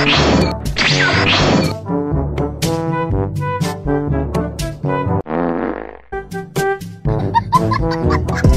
Ha ha ha ha!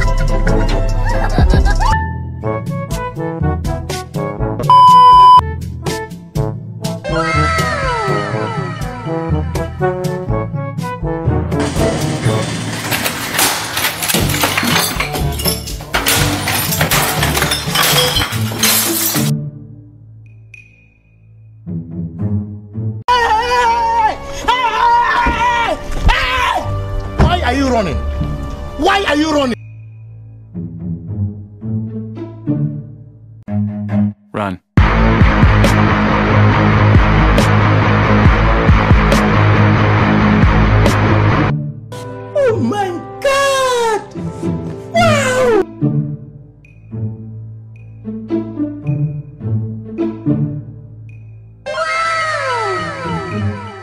Why are you running? Why are you running? Run.